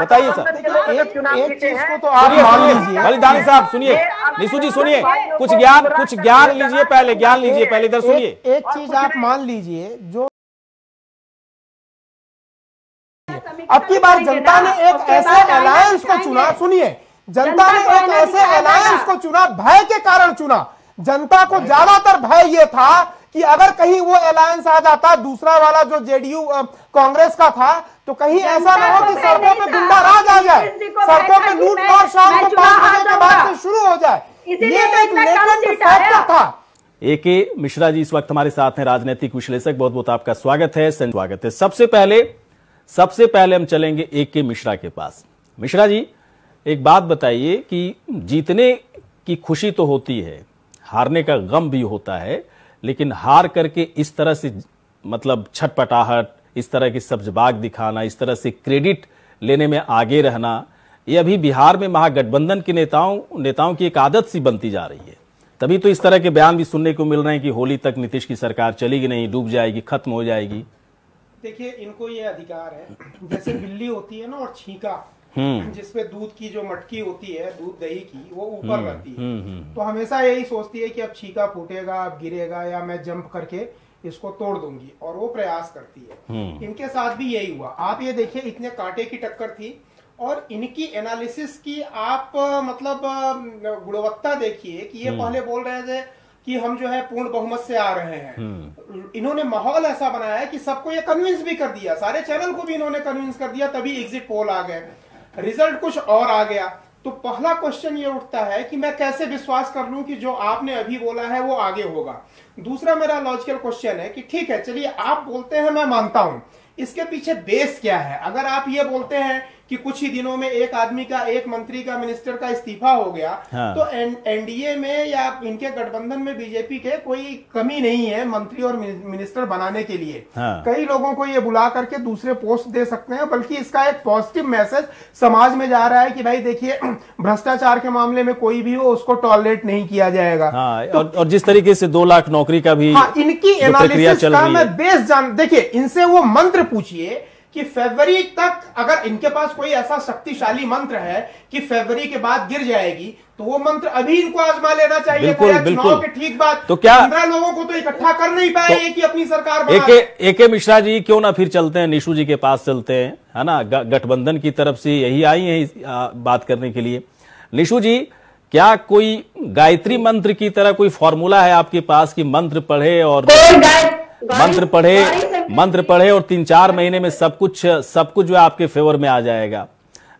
बताइए सर। एक एक चीज़ को तो आप मान लीजिए। बलिदानी साहब सुनिए। निशु जी सुनिए। कुछ ज्ञान कुछ ज्ञान लीजिए पहले ज्ञान लीजिए पहले इधर सुनिए। एक, एक चीज़ आप मान लीजिए जो अब की बार जनता ने एक ऐसे अलायंस को चुना सुनिए। जनता ने एक ऐसे अलायंस को चुना भय के कारण चुना। जनता को ज़्यादातर भय ये था कि अगर कहीं वो अलायंस आ जाता दूसरा वाला जो जेडीयू कांग्रेस का था तो कहीं ऐसा ना हो कि सड़कों पे गुंडा राज आ जाए। सड़कों पे लूट मार शाम को पाँच बजे के बाद से शुरू हो जाए। ये एक लेटेंट फैक्टर था। ए के मिश्रा जी इस वक्त हमारे साथ हैं राजनीतिक विश्लेषक। बहुत बहुत आपका स्वागत है स्वागत है। सबसे पहले सबसे पहले हम चलेंगे ए के मिश्रा के पास। मिश्रा जी एक बात बताइए कि जीतने की खुशी तो होती है हारने का गम भी होता है लेकिन हार करके इस तरह से मतलब छटपटाहट, इस तरह की सब्जबाग दिखाना, इस तरह से क्रेडिट लेने में आगे रहना, ये अभी बिहार में महागठबंधन के नेताओं नेताओं की एक आदत सी बनती जा रही है। तभी तो इस तरह के बयान भी सुनने को मिल रहे हैं कि होली तक नीतीश की सरकार चलेगी नहीं, डूब जाएगी, खत्म हो जाएगी। देखिए, इनको ये अधिकार है। जैसे बिल्ली होती है ना और छींका जिसपे दूध की जो मटकी होती है दूध दही की वो ऊपर रहती है। तो हमेशा यही सोचती है कि अब छीका फूटेगा अब गिरेगा या मैं जंप करके इसको तोड़ दूँगी। और वो प्रयास करती है। इनके साथ भी यही हुआ। आप ये देखिए इतने कांटे की टक्कर थी। और इनकी एनालिसिस की आप मतलब गुणवत्ता देखिए कि ये पहले बोल रहे थे कि हम जो है पूर्ण बहुमत से आ रहे हैं। इन्होंने माहौल ऐसा बनाया है कि सबको ये कन्विंस भी कर दिया। सारे चैनल को भी इन्होंने कन्विंस कर दिया तभी एग्जिट पोल आ गए। रिज़ल्ट कुछ और आ गया। तो पहला क्वेश्चन ये उठता है कि मैं कैसे विश्वास कर लूँ कि जो आपने अभी बोला है वो आगे होगा। दूसरा मेरा लॉजिकल क्वेश्चन है कि ठीक है, चलिए आप बोलते हैं, मैं मानता हूँ। इसके पीछे बेस क्या है? अगर आप ये बोलते हैं कि कुछ ही दिनों में एक आदमी का एक मंत्री का मिनिस्टर का इस्तीफा हो गया हाँ। तो एनडीए में या इनके गठबंधन में बीजेपी के कोई कमी नहीं है मंत्री और मिनिस्टर बनाने के लिए हाँ। कई लोगों को ये बुला करके दूसरे पोस्ट दे सकते हैं बल्कि इसका एक पॉजिटिव मैसेज समाज में जा रहा है कि भाई देखिए भ्रष्टाचार के मामले में कोई भी हो उसको टॉलरेट नहीं किया जाएगा हाँ, तो, और, और जिस तरीके से दो लाख नौकरी का भी हाँ, इनकी एनालिसिस का मैं बेस जान देखिए इनसे वो मंत्र पूछिए कि फरवरी तक अगर इनके पास कोई ऐसा शक्तिशाली मंत्र है कि फरवरी के बाद गिर जाएगी तो वो मंत्र अभी इनको आजमा लेना चाहिए। बिल्कुल बिल्कुल। के ठीक बात तो क्या पंद्रह लोगों को तो इकट्ठा कर नहीं पाए तो, कि अपनी सरकार एके एके मिश्रा जी क्यों ना फिर चलते हैं निशु जी के पास चलते हैं है ना? गठबंधन की तरफ़ से यही आई है बात करने के लिए। निशु जी क्या कोई गायत्री मंत्र की तरह कोई फॉर्मूला है आपके पास कि मंत्र पढ़े और मंत्र पढ़े? मंत्र पढ़े और तीन चार महीने में सब कुछ सब कुछ जो है आपके फेवर में आ जाएगा।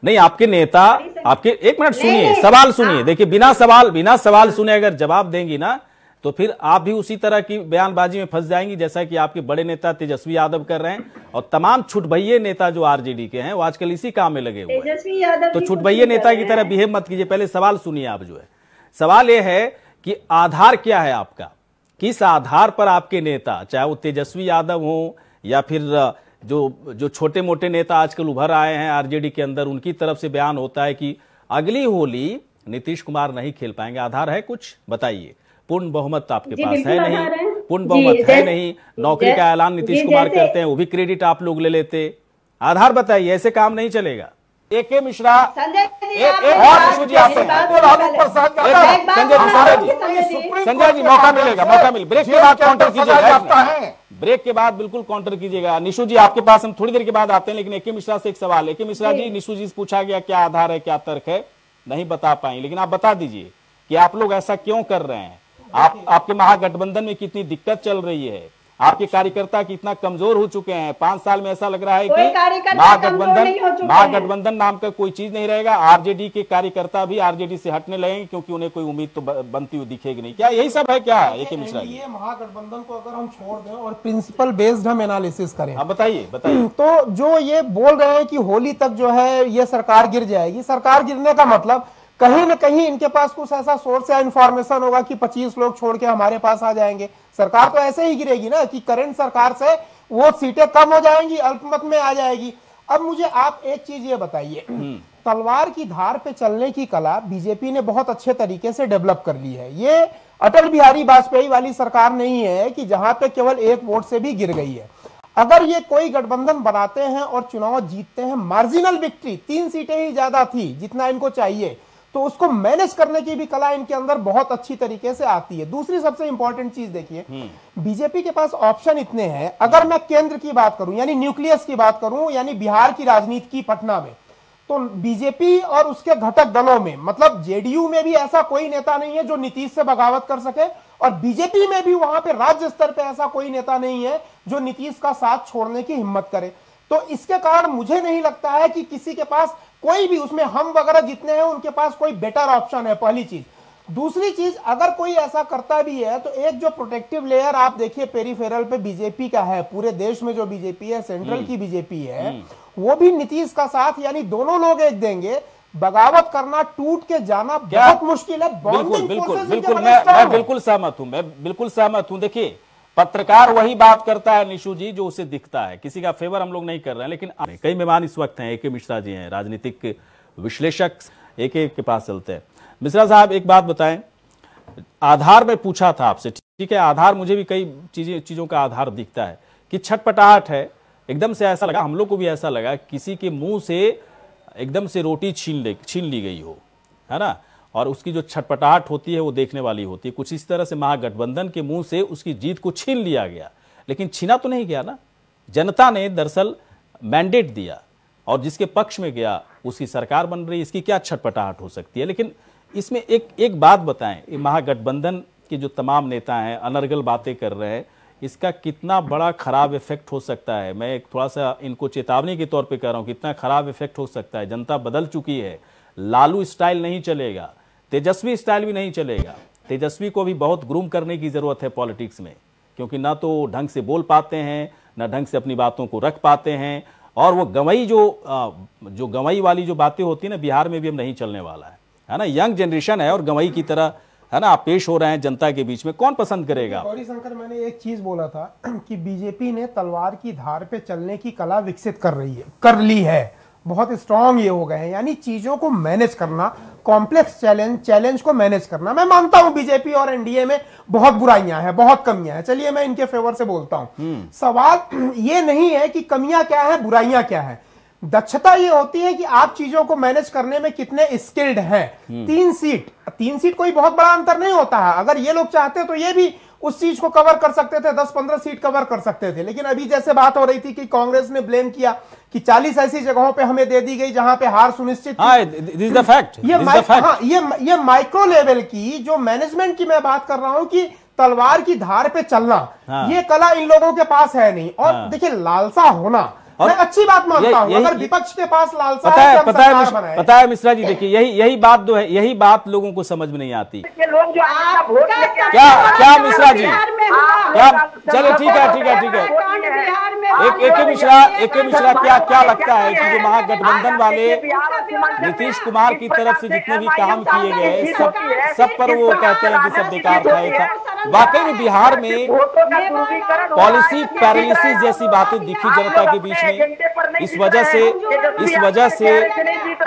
नहीं आपके नेता आपके एक मिनट सुनिए सवाल सुनिए। देखिए बिना सवाल बिना सवाल सुने अगर जवाब देंगी ना तो फिर आप भी उसी तरह की बयानबाजी में फंस जाएँगी जैसा कि आपके बड़े नेता तेजस्वी यादव कर रहे हैं और तमाम छुटभैये नेता जो आरजेडी के हैं वो आजकल इसी काम में लगे हुए हैं। तो छुटभैये नेता की तरह बिहेव मत कीजिए पहले सवाल सुनिए आप जो है। सवाल यह है कि आधार क्या है आपका? किस आधार पर आपके नेता चाहे वो तेजस्वी यादव हो या फिर जो जो छोटे मोटे नेता आजकल उभर आए हैं आरजेडी के अंदर उनकी तरफ़ से बयान होता है कि अगली होली नीतीश कुमार नहीं खेल पाएँगे। आधार है कुछ? बताइए। पूर्ण बहुमत आपके पास है नहीं? पूर्ण बहुमत है नहीं? नौकरी का ऐलान नीतीश कुमार करते हैं वो भी क्रेडिट आप लोग ले लेते। आधार बताइए ऐसे काम नहीं चलेगा। ए के मिश्रा संजय जी संजय जी। मौका मिलेगा मौका मिले। ब्रेक के बाद काउंटर कीजिएगा ब्रेक के बाद बिल्कुल काउंटर कीजिएगा। निशु जी आपके पास हम थोड़ी देर के बाद आते हैं लेकिन एके मिश्रा से एक सवाल एके मिश्रा जी निशु जी से पूछा गया क्या आधार है क्या तर्क है? नहीं बता पाए लेकिन आप बता दीजिए कि आप लोग ऐसा क्यों कर रहे हैं? आप आपके महागठबंधन में कितनी दिक्कत चल रही है? आपके कार्यकर्ता कितना कमज़ोर हो चुके हैं। पाँच साल में ऐसा लग रहा है कि महागठबंधन महागठबंधन नाम का कोई चीज़ नहीं रहेगा। आरजेडी के कार्यकर्ता भी आरजेडी से हटने लगेंगे क्योंकि उन्हें कोई उम्मीद तो बनती हुई दिखेगी नहीं। क्या यही सब है क्या एक मिश्रा ये महागठबंधन को अगर हम छोड़ दें और प्रिंसिपल बेस्ड हम एनालिसिस करें। आप बताइए बताइए। तो जो ये बोल रहे हैं कि होली तक जो है ये सरकार गिर जाएगी। सरकार गिरने का मतलब कहीं ना कहीं इनके पास कुछ ऐसा सोर्स या इंफॉर्मेशन होगा कि 25 लोग छोड़ के हमारे पास आ जाएँगे। सरकार तो ऐसे ही गिरेगी ना कि करंट सरकार से वो सीटें कम हो जाएँगी अल्पमत में आ जाएगी। अब मुझे आप एक चीज़ ये बताइए। हम्म। तलवार की धार पे चलने की कला बीजेपी ने बहुत अच्छे तरीके से डेवलप कर ली है। ये अटल बिहारी वाजपेयी वाली सरकार नहीं है कि जहाँ पे केवल एक वोट से भी गिर गई है। अगर ये कोई गठबंधन बनाते हैं और चुनाव जीतते हैं मार्जिनल विक्ट्री तीन सीटें ही ज़्यादा थी जितना इनको चाहिए। तो उसको मैनेज करने की भी कला इनके अंदर बहुत अच्छी तरीके से आती है। दूसरी सबसे इंपॉर्टेंट चीज़ देखिए बीजेपी के पास ऑप्शन इतने हैं। अगर मैं केंद्र की बात करूँ यानी न्यूक्लियस की बात करूँ यानी बिहार की राजनीति की पटना में तो बीजेपी और उसके घटक दलों में मतलब जेडीयू में भी ऐसा कोई नेता नहीं है जो नीतीश से बगावत कर सके और बीजेपी में भी वहाँ पे राज्य स्तर पे ऐसा कोई नेता नहीं है जो नीतीश का साथ छोड़ने की हिम्मत करे। तो इसके कारण मुझे नहीं लगता है कि किसी के पास कोई भी उसमें हम वगैरह जितने हैं उनके पास कोई बेटर ऑप्शन है पहली चीज़। दूसरी चीज़ अगर कोई ऐसा करता भी है तो एक जो प्रोटेक्टिव लेयर आप देखिए पेरीफेरल पे बीजेपी का है पूरे देश में जो बीजेपी है सेंट्रल हम्म। की बीजेपी है हम्म। वो भी नीतीश का साथ यानी दोनों लोग एक देंगे। बगावत करना टूट के जाना बहुत मुश्किल है। बिल्कुल बिल्कुल बिल्कुल मैं मैं बिल्कुल सहमत हूँ मैं बिल्कुल सहमत हूँ। देखिए पत्रकार वही बात करता है निशु जी, जो उसे दिखता है। किसी का फेवर हम लोग नहीं कर रहे हैं, लेकिन कई मेहमान इस वक्त हैं ए के मिश्रा जी हैं, राजनीतिक विश्लेषक एक के पास चलते हैं। मिश्रा साहब, एक बात बताएँ। आधार में पूछा था आपसे, ठीक है, आधार मुझे भी कई चीज़ें चीज़ों का आधार दिखता है, कि छटपटाहट है। एकदम से ऐसा लगा, हम लोग को भी ऐसा लगा, किसी के मुँह से एकदम से रोटी छीन ले छीन ली गई हो, है ना? और उसकी जो छटपटाहट होती है वो देखने वाली होती है। कुछ इस तरह से महागठबंधन के मुँह से उसकी जीत को छीन लिया गया। लेकिन छीना तो नहीं गया ना। जनता ने दरअसल मैंडेट दिया और जिसके पक्ष में गया, उसकी सरकार बन रही इसकी क्या छटपटाहट हो सकती है? लेकिन इसमें एक एक बात बताएँ, ये महागठबंधन के जो तमाम नेता हैं, अनर्गल बातें कर रहे हैं, इसका कितना बड़ा खराब इफ़ेक्ट हो सकता है? मैं एक थोड़ा सा इनको चेतावनी के तौर पे कह रहा हूँ कितना खराब इफ़ेक्ट हो सकता है। जनता बदल चुकी है। लालू स्टाइल नहीं चलेगा। तेजस्वी स्टाइल भी नहीं चलेगा। तेजस्वी को भी बहुत ग्रूम करने की ज़रूरत है पॉलिटिक्स में, क्योंकि ना तो ढंग से बोल पाते हैं, ना ढंग से अपनी बातों को रख पाते हैं, और वो गवई जो जो गवई वाली जो बातें होती है ना, बिहार में भी अब नहीं चलने वाला है। है ना? यंग जनरेशन है और गवई की तरह, है ना, आप पेश हो रहे हैं जनता के बीच में, कौन पसंद करेगा? गौरी शंकर, मैंने एक चीज़ बोला था कि बीजेपी ने तलवार की धार पे चलने की कला विकसित कर रही है, कर ली है। बहुत स्ट्रांग ये हो गए हैं, यानी चीज़ों को मैनेज करना कॉम्प्लेक्स चैलेंज चैलेंज को मैनेज करना। मैं मानता हूँ बीजेपी और एनडीए में बहुत बुराइयाँ हैं बहुत कमियाँ हैं। चलिए मैं इनके फेवर से बोलता हूँ। हम्म। सवाल ये नहीं है कि कमियाँ क्या है बुराइयाँ क्या है। दक्षता ये होती है कि आप चीज़ों को मैनेज करने में कितने स्किल्ड हैं। हम्म। तीन सीट तीन सीट कोई बहुत बड़ा अंतर नहीं होता है। अगर ये लोग चाहते हैं तो ये भी उस चीज़ को कवर कर सकते थे 10-15 सीट कवर कर सकते थे। लेकिन अभी जैसे बात हो रही थी कि कांग्रेस ने ब्लेम किया कि 40 ऐसी जगहों पे हमें दे दी गई जहाँ पे हार सुनिश्चित फैक्ट ये हाँ, ये ये माइक्रो लेवल की जो मैनेजमेंट की मैं बात कर रहा हूँ कि तलवार की धार पे चलना हाँ। ये कला इन लोगों के पास है नहीं। और हाँ। देखिए लालसा होना और मैं अच्छी बात मानता हूँ अगर विपक्ष के पास लालसा पता है पता है पता है मिश्रा जी देखिए यही यही बात जो है यही बात लोगों को समझ में नहीं आती। क्या क्या मिश्रा जी? क्या चलो ठीक है ठीक है ठीक है। एक एक मिश्रा एक मिश्रा, क्या क्या लगता है कि जो महागठबंधन वाले नीतीश कुमार की तरफ़ से जितने भी काम किए गए सब सब पर वो कहते हैं कि सब बेकार था। वाकई में बिहार में पॉलिसी पैरालिसिस जैसी बातें दिखी जनता के बीच में। इस वजह से इस वजह से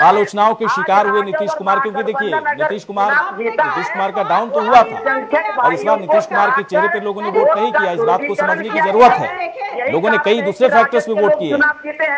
आलोचनाओं के शिकार हुए नीतीश कुमार, क्योंकि देखिए, नीतीश कुमार नीतीश कुमार का डाउन तो हुआ था। और इस बार नीतीश कुमार के चेहरे पर लोगों ने वोट नहीं किया। इस बात को समझने की ज़रूरत है। लोगों ने कई दूसरे फैक्टर्स पे वोट किए।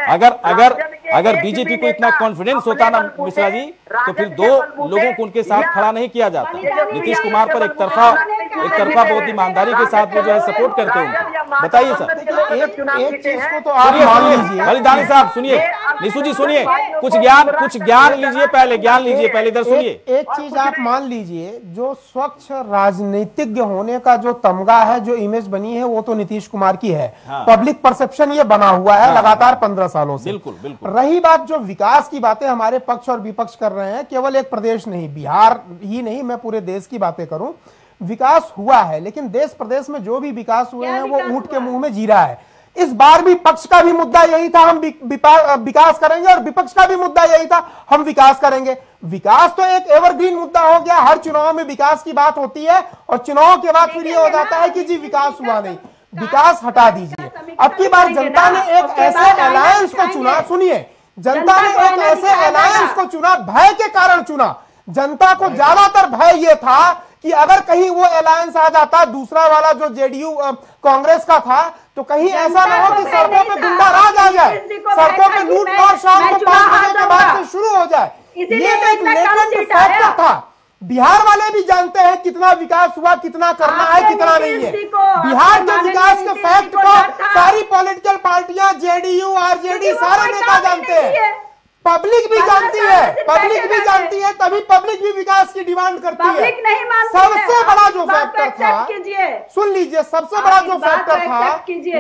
अगर अगर अगर बीजेपी को इतना कॉन्फिडेंस होता ना मिश्रा जी तो फिर दो लोगों को उनके साथ खड़ा नहीं किया जाता। नीतीश कुमार पर एक तरफा एक तरफा बहुत ईमानदारी के साथ वो जो है सपोर्ट करते हैं। बताइए सर। एक एक चीज़ को तो आप मान लीजिए। बलिदानी साहब सुनिए। निशु जी सुनिए। कुछ ज्ञान कुछ ज्ञान लीजिए पहले ज्ञान लीजिए पहले इधर सुनिए। एक चीज़ आप मान लीजिए जो स्वच्छ राजनीतिज्ञ होने का जो तमगा है जो इमेज बनी है वो तो नीतीश कुमार की है। हाँ। पब्लिक परसेप्शन ये बना हुआ है हाँ। लगातार पंद्रह सालों से। बिल्कुल बिल्कुल। रही बात जो विकास की बातें हमारे पक्ष और विपक्ष कर रहे हैं केवल एक प्रदेश नहीं बिहार ही नहीं मैं पूरे देश की बातें करूँ। विकास हुआ है लेकिन देश प्रदेश में जो भी विकास हुए हैं वो ऊँट के मुँह में जीरा है। इस बार भी पक्ष का भी मुद्दा यही था हम विकास करेंगे और विपक्ष का भी मुद्दा यही था हम विकास करेंगे। विकास तो एक एवरग्रीन मुद्दा हो गया हर चुनाव में विकास की बात होती है और चुनाव के बाद फिर ये हो जाता है कि जी विकास हुआ नहीं। विकास हटा दीजिए। अब की बार जनता ने एक ऐसे अलायंस को चुना सुनिए जनता ने एक ऐसे अलायंस को चुना भय के कारण चुना। जनता को ज़्यादातर भय ये था कि अगर कहीं वो अलायंस आ जाता दूसरा वाला जो जेडीयू कांग्रेस का था तो कहीं ऐसा ना हो कि सड़कों पे गुंडा राज आ जाए। सड़कों पे लूट मार शाम को पाँच बजे के बाद से शुरू हो जाए। ये एक लेटेंट फैक्टर था। बिहार वाले भी जानते हैं कितना विकास हुआ कितना करना है कितना नहीं है। बिहार के विकास के फैक्ट को सारी पॉलिटिकल पार्टियाँ जेडीयू आरजेडी सारे नेता जानते हैं। पब्लिक भी जानती है पब्लिक भी जानती है तभी पब्लिक भी विकास की डिमांड करती है। सबसे बड़ा जो फैक्टर था सुन लीजिए सबसे बड़ा जो फैक्टर था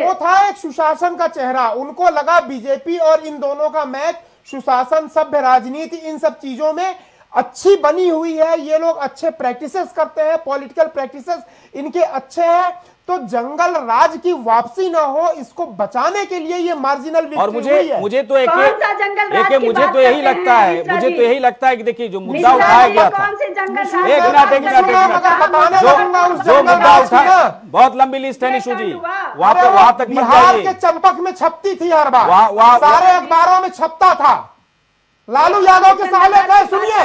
वो था एक सुशासन का चेहरा। उनको लगा बीजेपी और इन दोनों का मैच सुशासन सभ्य राजनीति इन सब चीज़ों में अच्छी बनी हुई है। ये लोग अच्छे प्रैक्टिसेस करते हैं पॉलिटिकल प्रैक्टिसेस इनके अच्छे हैं। तो जंगल राज की वापसी ना हो इसको बचाने के लिए ये मार्जिनल और मुझे है। मुझे तो एक एक मुझे तो यही लगता है मुझे तो यही लगता है कि देखिए जो मुद्दा उठाया गया था। एक मिनट एक मिनट जो मुद्दा उठा बहुत लंबी लिस्ट है निशु जी। वहाँ पे वहाँ तक बिहार के चंपक में छपती थी हर बार। सारे अखबारों में छपता था। लालू यादव के साले सुनिए।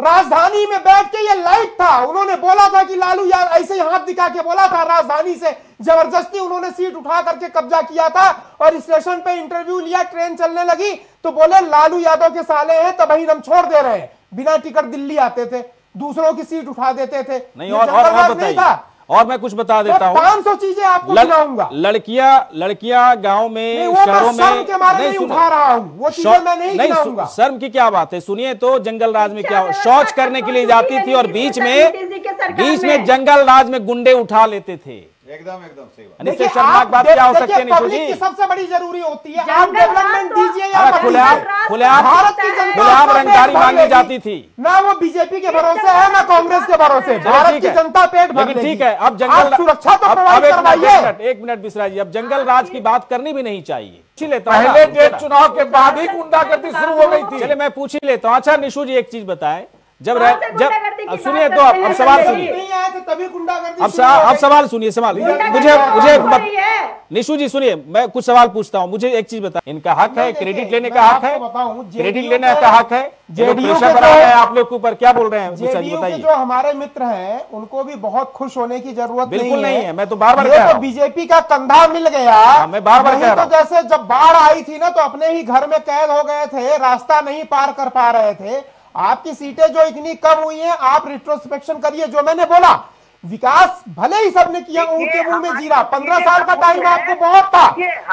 राजधानी में बैठ के ये लाइट था। उन्होंने बोला था कि लालू यार ऐसे ही हाथ दिखा के बोला था राजधानी से। ज़बरदस्ती उन्होंने सीट उठा करके कब्जा किया था और स्टेशन पे इंटरव्यू लिया ट्रेन चलने लगी। तो बोले लालू यादव के साले हैं तो भाई हम छोड़ दे रहे हैं। बिना टिकट दिल्ली आते थे दूसरों की सीट उठा देते थे। नहीं और, और, और नहीं था। और मैं कुछ बता देता हूँ। पाँच सौ चीज़ें आपको लड़ाऊँगा लड़कियाँ लड़कियाँ गाँव में शहरों में के मारे नहीं उठा रहा हूँ। वो चीज़ें मैं नहीं, नहीं शर्म की क्या बात है? सुनिए तो जंगल राज में क्या शौच करने के लिए जाती थी और बीच में बीच में। जंगल राज में गुंडे उठा लेते थे। एकदम एकदम सही बात। इससे शर्मनाक बात क्या हो सकती है निशु जी? सबसे बड़ी ज़रूरी होती है आप डेवलपमेंट दीजिए या खुलेआम खुलेआम भारत की जनता खुलेआम रंगदारी मांगी जाती थी। ना वो बीजेपी के भरोसे है ना कांग्रेस के भरोसे। भारत की जनता पेट भर ठीक है अब जंगल सुरक्षा तो प्रोवाइड करवाइए। एक मिनट बिसरा जी अब जंगल राज की बात करनी भी नहीं चाहिए। पहले डेट चुनाव के बाद ही गुंडागर्दी शुरू हो गई थी। चले मैं पूछ ही लेता हूँ। अच्छा निशु जी एक चीज़ बताएँ। जब रह, जब सुनिए तो अब अब सवाल सुनिए। अब अब सवाल सुनिए सवाल। मुझे मुझे निशु जी सुनिए मैं कुछ सवाल पूछता हूँ। मुझे एक चीज़ बता इनका हक है? क्रेडिट लेने का हक है? क्रेडिट लेने का हक है? जेडीयू है आप लोग के ऊपर क्या बोल रहे हैं? बताइए। जो हमारे मित्र हैं उनको भी बहुत खुश होने की ज़रूरत बिल्कुल नहीं है मैं तो बार बार कह तो बीजेपी का कंधा मिल गया। हाँ, मैं बार बार कह रहा तो जैसे जब बाढ़ आई थी ना तो अपने ही घर में कैद हो गए थे रास्ता नहीं पार कर पा रहे थे। आपकी सीटें जो इतनी कम हुई हैं आप रिट्रोस्पेक्शन करिए जो मैंने बोला। विकास भले ही सबने किया उनके मुँह में जीरा। पंद्रह साल का टाइम आपको बहुत था।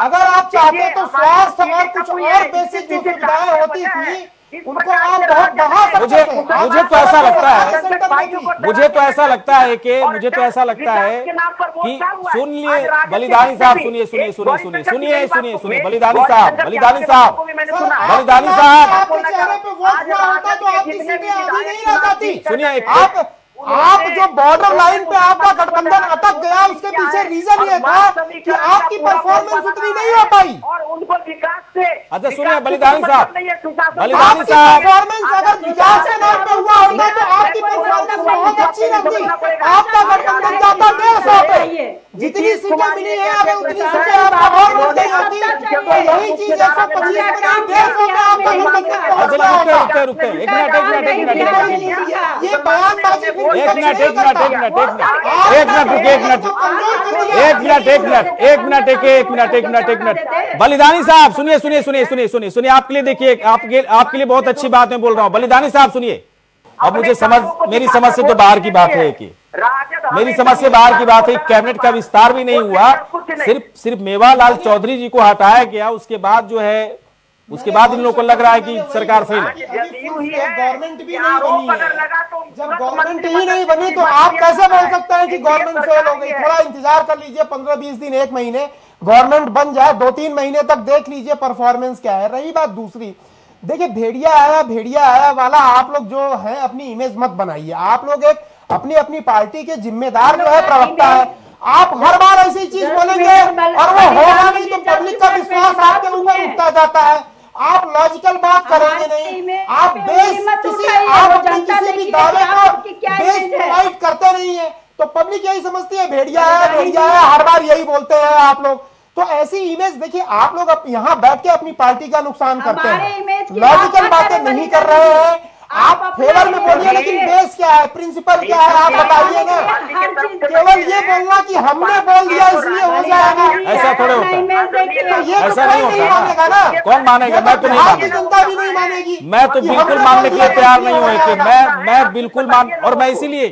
अगर आप चाहते तो स्वास्थ्य और कुछ और बेसिक जो सुविधाएँ होती थी उनको आप बहुत बढ़ा मुझे मुझे तो ऐसा लगता है मुझे तो ऐसा लगता है कि मुझे तो ऐसा लगता है कि सुनिए बलिदानी साहब सुनिए सुनिए सुनिए सुनिए सुनिए सुनिए सुनिए बलिदानी साहब बलिदानी साहब। बलिदानी साहब। सुनिए आप जो बॉर्डर लाइन पे आपका गठबंधन अटक गया उसके पीछे रीजन ये था कि आपकी परफॉर्मेंस उतनी नहीं हो पाई और उनको विकास से अच्छा सुनिए बलिदानी साहब बलिदानी साहब परफॉर्मेंस अगर विकास के नाम पे हुआ होता तो आपकी परफॉर्मेंस बहुत अच्छी रहती आपका गठबंधन जाता डेढ़ सौ पे जितनी सीटें मिली है अगर उतनी सीटें आपका और होती तो यही चीज़ एक सौ पच्चीस में नहीं डेढ़ सौ में आपका रुकते रुकते एक मिनट एक मिनट एक मिनट ये बयानबाजी एक मिनट एक मिनट एक मिनट एक मिनट एक मिनट रुकिए एक मिनट एक मिनट एक मिनट एक मिनट एक एक मिनट एक मिनट एक मिनट बलिदानी साहब सुनिए सुनिए सुनिए सुनिए सुनिए सुनिए आपके लिए देखिए आपके आपके लिए बहुत अच्छी बात मैं बोल रहा हूँ बलिदानी साहब सुनिए अब मुझे समझ मेरी समझ से तो बाहर की बात है। कि मेरी समझ से बाहर की बात है कैबिनेट का विस्तार भी नहीं हुआ। सिर्फ़ सिर्फ़ मेवालाल चौधरी जी को हटाया गया। उसके बाद जो है उसके बाद इन लोगों को लग रहा है कि सरकार फेल गवर्नमेंट भी नहीं बनी है जब गवर्नमेंट ही नहीं बनी तो आप कैसे बोल सकते हैं कि गवर्नमेंट फेल हो गई? थोड़ा इंतज़ार कर लीजिए पंद्रह बीस दिन एक महीने। गवर्नमेंट बन जाए दो तीन महीने तक देख लीजिए परफॉर्मेंस क्या है। रही बात दूसरी देखिए भेड़िया आया भेड़िया आया वाला आप लोग जो है अपनी इमेज मत बनाइए। आप लोग एक अपनी अपनी पार्टी के जिम्मेदार जो है प्रवक्ता है। आप हर बार ऐसी चीज़ बोलेंगे और वो होगा नहीं तो पब्लिक का विश्वास आपके ऊपर उठता जाता है। आप लॉजिकल बात करेंगे नहीं। आप बेस किसी आप अपने किसी भी दावे का बेस प्रोवाइड करते नहीं है। तो पब्लिक यही समझती है भेड़िया है भेड़िया है। हर बार यही बोलते हैं आप लोग। तो ऐसी इमेज देखिए आप लोग यहाँ बैठ के अपनी पार्टी का नुकसान करते हैं। लॉजिकल बातें नहीं कर रहे हैं। आप फेवर में बोलिए लेकिन बेस क्या है? प्रिंसिपल क्या है? आप बताइए ना। केवल ये बोलना कि हमने बोल दिया इसलिए हो जाएगा। ऐसा थोड़े होता है। तो ये तो ऐसा नहीं होता। मानेगा ना। कौन मानेगा? मैं तो नहीं मानेगा। जनता भी नहीं मानेगी मैं तो बिल्कुल मानने के लिए तैयार नहीं हो हूँ मैं मैं बिल्कुल मान और मैं इसीलिए